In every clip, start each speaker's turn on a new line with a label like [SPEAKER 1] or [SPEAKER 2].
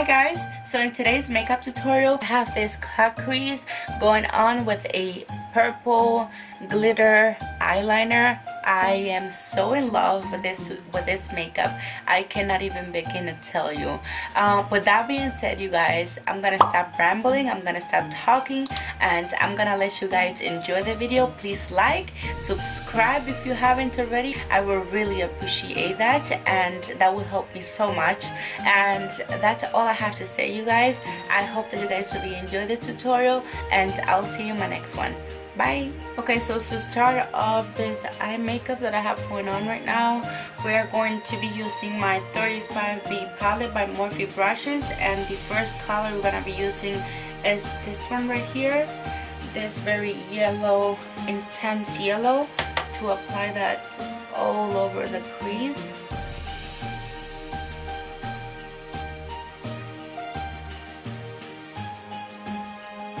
[SPEAKER 1] Hi guys! So in today's makeup tutorial, I have this cut crease going on with a purple glitter eyeliner I am so in love with this with this makeup. I cannot even begin to tell you. Uh, with that being said you guys I'm gonna stop rambling I'm gonna stop talking and I'm gonna let you guys enjoy the video. Please like subscribe if you haven't already. I will really appreciate that and that will help me so much. And that's all I have to say you guys. I hope that you guys really enjoy this tutorial and I'll see you in my next one bye. Okay so to start off this eye makeup that i have going on right now. We are going to be using my 35b palette by morphe brushes and the first color we're going to be using is this one right here. This very yellow intense yellow to apply that all over the crease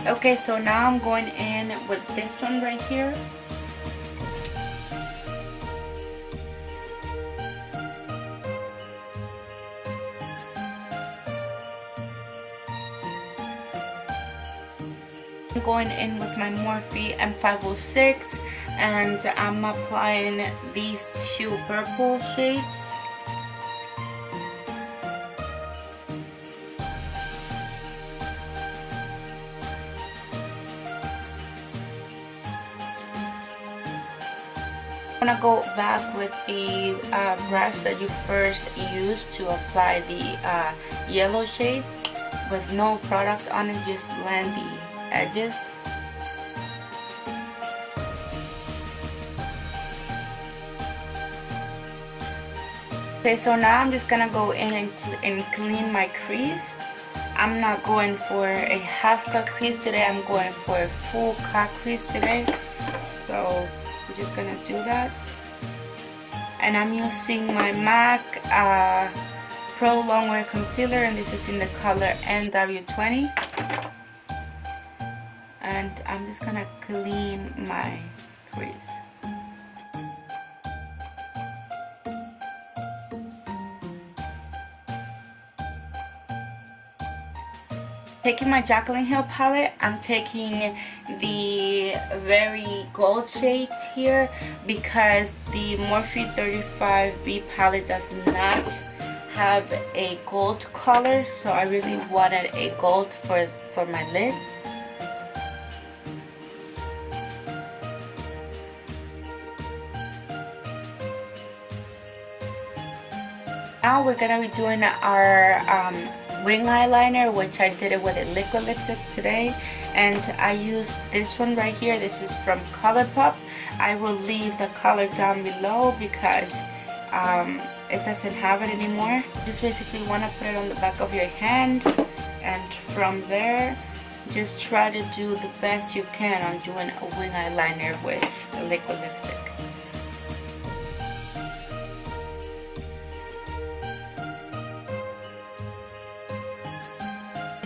[SPEAKER 1] okay so now I'm going in with this one right here. I'm going in with my Morphe M506 and I'm applying these two purple shades I'm gonna go back with the uh, brush that you first used to apply the uh, yellow shades with no product on it, just blend the edges. Okay, so now I'm just gonna go in and, and clean my crease. I'm not going for a half cut crease today, I'm going for a full cut crease today. So we're just gonna do that. And I'm using my MAC uh, Pro Longwear Concealer and this is in the color NW20 and I'm just gonna clean my crease taking my Jaclyn Hill palette, I'm taking the very gold shade here because the Morphe 35B palette does not have a gold color so I really wanted a gold for, for my lid. Now we're gonna be doing our um, wing eyeliner which I did it with a liquid lipstick today. And I used this one right here. This is from Colourpop. I will leave the color down below because um, it doesn't have it anymore. Just basically want to put it on the back of your hand and from there just try to do the best you can on doing a wing eyeliner with a liquid lipstick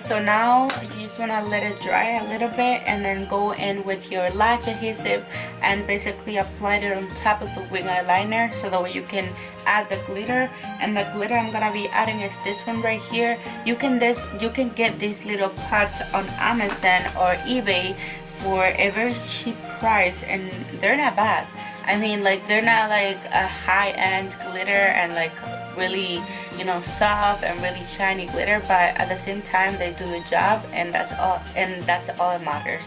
[SPEAKER 1] so now you just want to let it dry a little bit and then go in with your lash adhesive and basically apply it on top of the wing eyeliner so that way you can add the glitter. And the glitter I'm gonna be adding is this one right here. You can this you can get these little pots on Amazon or eBay for a very cheap price and they're not bad. I mean like they're not like a high-end glitter and like really you know soft and really shiny glitter but at the same time they do the job and that's all and that's all that matters.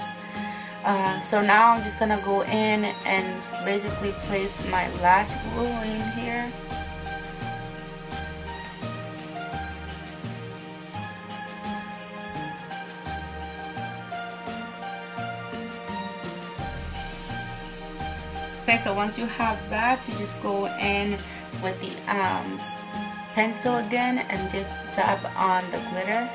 [SPEAKER 1] Uh, so now I'm just gonna go in and basically place my lash glue in here. Okay so once you have that you just go in with the um, pencil again and just dab on the glitter.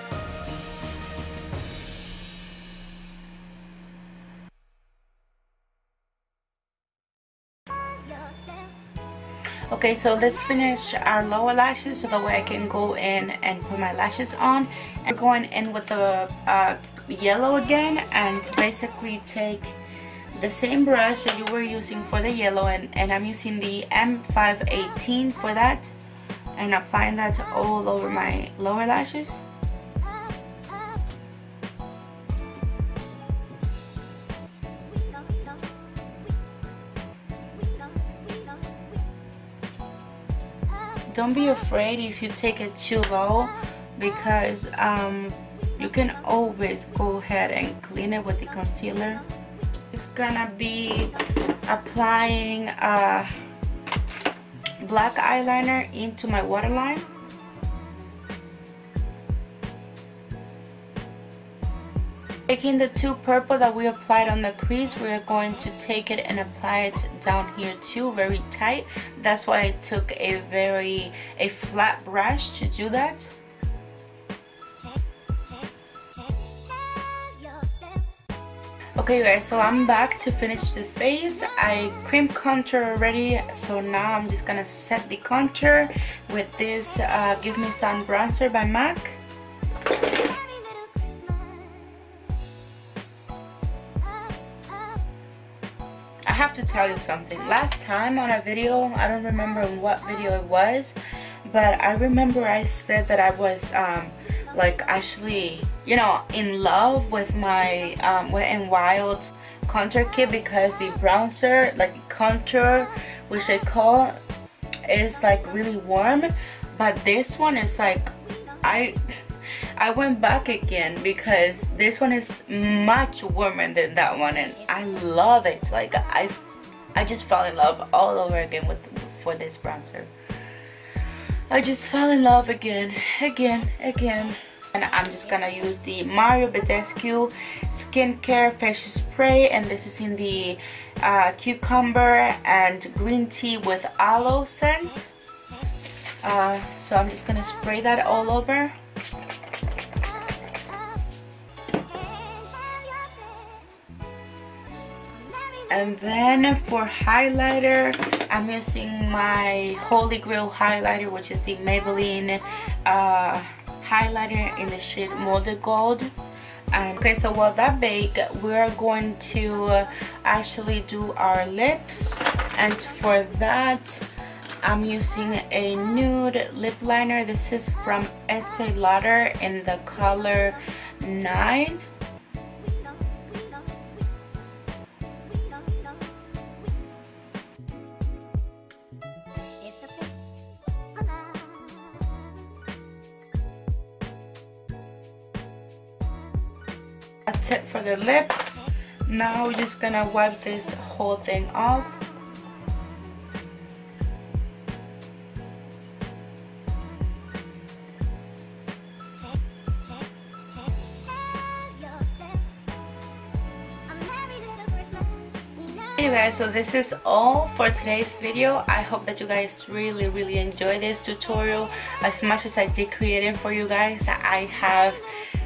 [SPEAKER 1] Okay, so let's finish our lower lashes so that way I can go in and put my lashes on. And going in with the uh, yellow again and basically take the same brush that you were using for the yellow and, and I'm using the M518 for that and applying that to all over my lower lashes. Don't be afraid if you take it too low because um, you can always go ahead and clean it with the concealer. It's gonna be applying uh, black eyeliner into my waterline Taking the two purple that we applied on the crease, we are going to take it and apply it down here too, very tight. That's why I took a very, a flat brush to do that. Okay guys, so I'm back to finish the face. I cream contour already, so now I'm just gonna set the contour with this uh, Give Me Sun Bronzer by MAC. I have to tell you something. Last time on a video, I don't remember what video it was, but I remember I said that I was um, like actually, you know, in love with my um, Wet n Wild contour kit because the bronzer, like contour, which I call, is like really warm, but this one is like, I I went back again because this one is much warmer than that one. And I love it. Like I I just fell in love all over again with for this bronzer I just fell in love again again again and I'm just gonna use the Mario Badescu skincare facial spray and this is in the uh, cucumber and green tea with aloe scent. Uh, so I'm just gonna spray that all over. And then for highlighter I'm using my Holy Grail highlighter which is the Maybelline uh, highlighter in the shade Molded Gold. And okay so while that bake we're going to actually do our lips. And for that I'm using a nude lip liner. This is from Estee Lauder in the color 9 that's it for the lips now we're just gonna wipe this whole thing off guys, so this is all for today's video. I hope that you guys really really enjoy this tutorial as much as I did create it for you guys. I have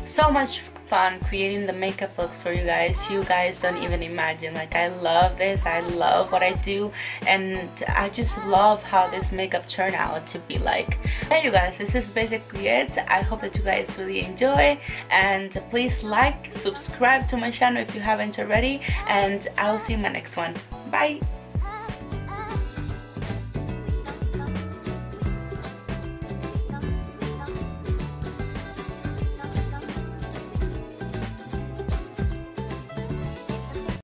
[SPEAKER 1] so much fun creating the makeup looks for you guys. You guys don't even imagine. Like I love this. I love what I do. And I just love how this makeup turned out to be like. Hey you guys this is basically it. I hope that you guys really enjoy. And please like subscribe to my channel if you haven't already. And I'll see you in my next one. Bye